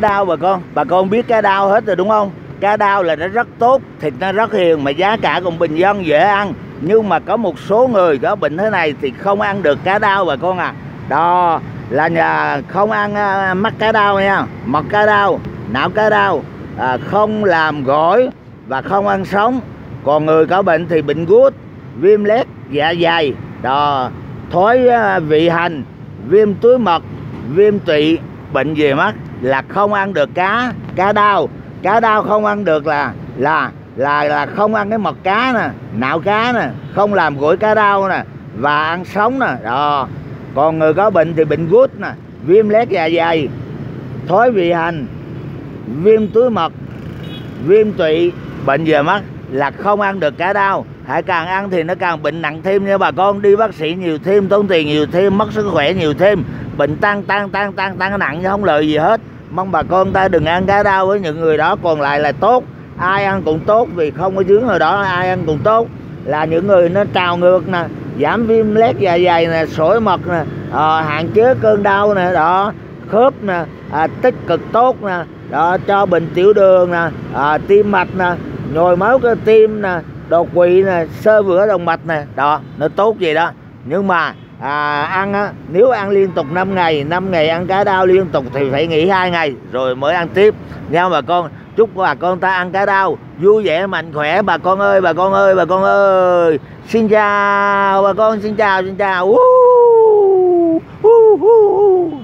đau bà con. Bà con biết cá đau hết rồi đúng không? Cá đau là nó rất tốt thịt nó rất hiền mà giá cả cũng bình dân dễ ăn. Nhưng mà có một số người có bệnh thế này thì không ăn được cá đau bà con à. Đó là nhà không ăn à, mắt cá đau nha. Mật cá đau não cá đau à, không làm gỏi và không ăn sống. Còn người có bệnh thì bệnh gút viêm lét dạ dày. Đó thói à, vị hành viêm túi mật viêm tụy bệnh về mắt là không ăn được cá cá đau. Cá đau không ăn được là là là là không ăn cái mật cá nè, nạo cá nè, không làm gỏi cá đau nè, và ăn sống nè. Đó. Còn người có bệnh thì bệnh gút nè, viêm lét dạ dày thói vị hành, viêm túi mật, viêm tụy, bệnh về mắt là không ăn được cá đau. Hãy càng ăn thì nó càng bệnh nặng thêm nha bà con. Đi bác sĩ nhiều thêm, tốn tiền nhiều thêm, mất sức khỏe nhiều thêm bệnh tăng tăng tăng tăng tăng nặng chứ không lợi gì hết. Mong bà con ta đừng ăn cá đau với những người đó còn lại là tốt. Ai ăn cũng tốt vì không có dướng rồi đó ai ăn cũng tốt. Là những người nó trào ngược nè giảm viêm lét dạ dày nè sỏi mật nè à, hạn chế cơn đau nè đó. Khớp nè à, tích cực tốt nè đó cho bệnh tiểu đường nè à, tim mạch nè nhồi máu cơ tim nè đột quỵ nè sơ vữa động mạch nè đó nó tốt gì đó nhưng mà à, ăn á nếu ăn liên tục 5 ngày 5 ngày ăn cá đau liên tục thì phải nghỉ hai ngày rồi mới ăn tiếp. Nha bà con chúc bà con ta ăn cá đau vui vẻ mạnh khỏe. Bà con ơi bà con ơi bà con ơi. Xin chào bà con xin chào xin chào. Uh, uh, uh, uh.